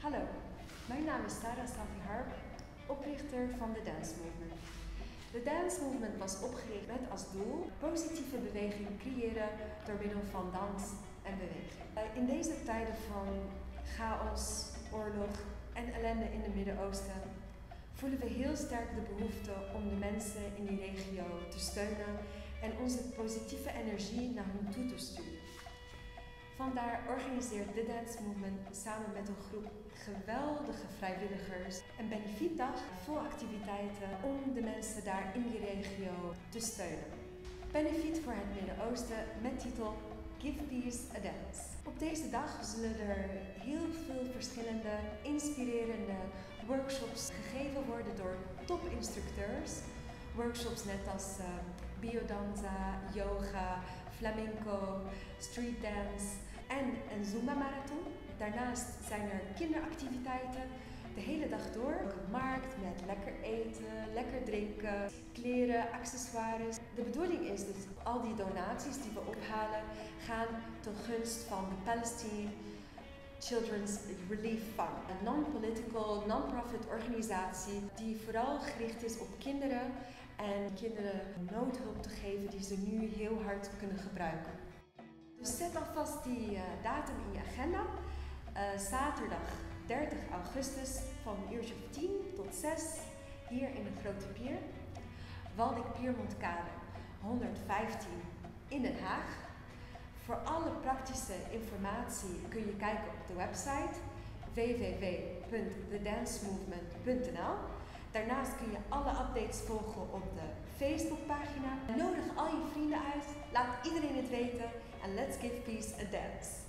Hallo, mijn naam is Sarah Safi Harp, oprichter van de Dance Movement. De Dance Movement was opgericht met als doel positieve beweging creëren door middel van dans en beweging. Eh, in deze tijden van chaos, oorlog en ellende in het Midden-Oosten voelen we heel sterk de behoefte om de mensen in die regio te steunen en onze positieve energie naar hen toe te sturen. Vandaar organiseert The Dance Movement samen met een groep geweldige vrijwilligers een benefietdag vol activiteiten om de mensen daar in die regio te steunen. Benefiet voor het Midden-Oosten met titel Give Peace a Dance. Op deze dag zullen er heel veel verschillende inspirerende workshops gegeven worden door topinstructeurs. Workshops net als uh, biodanza, yoga, flamenco, street dance en een Zumba-marathon. Daarnaast zijn er kinderactiviteiten de hele dag door. Een markt met lekker eten, lekker drinken, kleren, accessoires. De bedoeling is dus al die donaties die we ophalen gaan ten gunst van de Palestine Children's Relief Fund. Een non-political, non-profit organisatie die vooral gericht is op kinderen en kinderen noodhulp te geven die ze nu heel hard kunnen gebruiken. Dus zet alvast die uh, datum in je agenda. Uh, zaterdag 30 augustus van een uurtje of 10 tot 6 hier in de Grote Pier. Waldik Piermontkade 115 in Den Haag. Voor alle praktische informatie kun je kijken op de website www.thedancemovement.nl. Daarnaast kun je alle updates volgen op de Facebookpagina. Nodig al je vrienden uit, laat iedereen het weten en let's give peace a dance.